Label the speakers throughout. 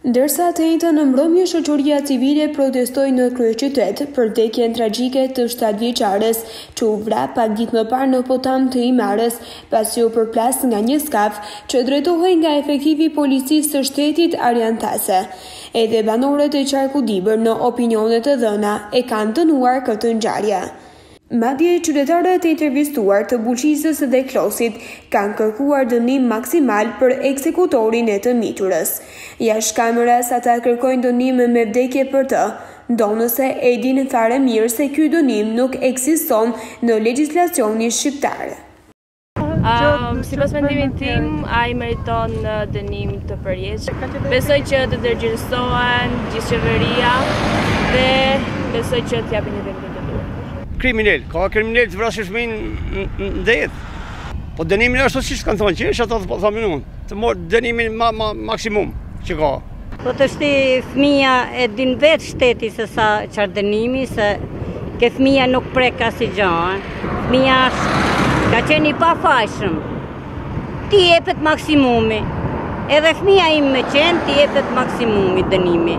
Speaker 1: Ndërsa të enjten në mbrëmje shoqëria civile protestoi në kryeqytet për vdekjen tragjike të shtatëvjeçares që u vra pak ditë më parë në Potam të Himarës, pasi u përplas nga një skaf që drejtohej nga efektivi i Policisë së Shtetit Arjan Tase. Edhe banorët e qarkut Dibër në opinione të dhëna e kanë dënuar këtë ngjarje. Madje, qytetarët e intervistuar të Bulqizës dhe Klosit kanë kërkuar dënim maksimal për ekzekutorin e të miturës. Jashtë kameras ata kërkojnë dënim me vdekje për të, ndonëse e dinë fare mirë se ky dënim nuk ekziston në
Speaker 2: legjislacionin shqiptar. Sipas mendimit tim, ai meriton një dënim të përjetshëm. Besoj që të ndërgjegjësohen gjithë qeveria dhe besoj që të japin një vendim
Speaker 3: që duhet. Kriminel, ka kriminel të vrasë fëmijën në det. Po dënimin është si ç'kanë thonë që është ato të po them unë. Të marrë dënimin maksimum që ka.
Speaker 4: Po tashti fëmija e din vetë shteti se sa çfarë dënimi, se ke fëmija nuk prek asi gjë, fëmija është ka qenë i pafajshëm, t'i jepet maksimumi, edhe fëmija im me qenë t'i jepet maksimumi dënimi.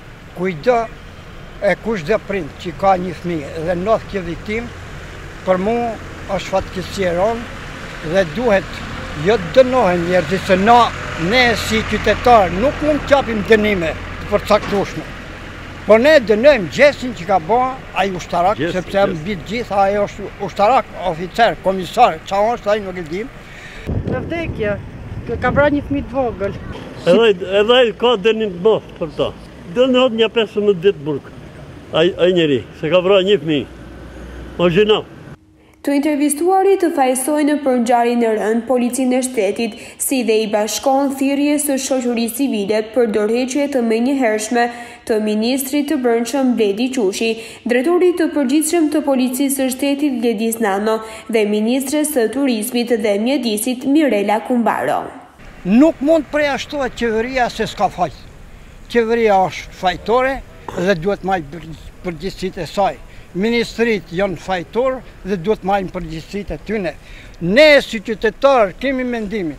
Speaker 5: Kujdo e kushdo prind që ka një fëmijë dhe ndodh kjo viktimë, për mu është fatkeqësi e rëndë dhe duhet jo të dënohen njerëzit se na ne si qytetarë nuk mund të japim dënime të përcaktueshme. Po ne dënojmë gjestin që ka ba ai ushtarak, gjesti, sepse gjesti, mbi të gjitha ai është ushtarak, oficer, komisar, ça është ai nuk e dim.
Speaker 6: Në vdekje, ka vra një fëmijë të vogël.
Speaker 7: Edhe edhe ai ka dënim të madh. Për ta. Dënohet nga pesëmbëdhjetë ditë burg ai njeri, se ka vrarë një fëmijë. O gjynah.
Speaker 1: Të intervistuarit të fajësojnë për ngjarjen e rëndë Policinë e Shtetit, si dhe i bashkohen thirrjes së shoqërisë civile për dorëheqje të menjëhershme të ministrit të Brendshëm Bledi Çuçi, drejtorit të përgjithshëm të Policisë së Shtetit Gledis Nano dhe ministres së Turizmit dhe Mjedisit Mirela Kumbaro.
Speaker 5: Nuk mund të përjashtohet qeveria se s'ka faj. Qeveria është fajtore dhe duhet të marrë përgjegjësitë e saj. Ministrat janë fajtorë dhe duhet të marrin përgjegjësitë e tyre. Ne si qytetarë kemi mendimin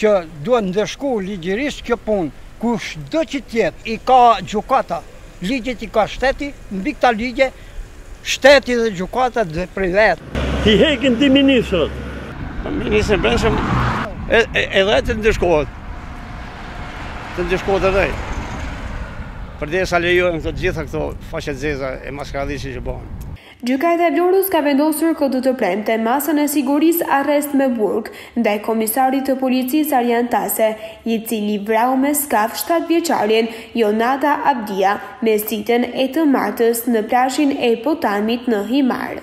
Speaker 5: që duhet ndëshku ligjërisht kjo punë. Kushdo që të jetë i ka gjykata, ligjet i ka shteti, mbi këta ligje Shteti dhe gjykatat dhe prej vet.
Speaker 7: T'i hekin dy ministrat.
Speaker 3: Ministri i Brendshëm edhe ai të ndëshkohet. Të ndëshkohet edhe ai. Përderisa lejojnë të gjitha këto faqe të zeza e maskarallëqe që bëhen.
Speaker 1: Gjykata e Vlorës ka vendosur këtë të premte masën e sigurisë arrest me burg, ndaj komisarit të policisë Arjan Tase, i cili vrau me skaf shtatëvjeçaren Jonata Avdia mesditën e të martës në plazhin e Potamit në Himarë.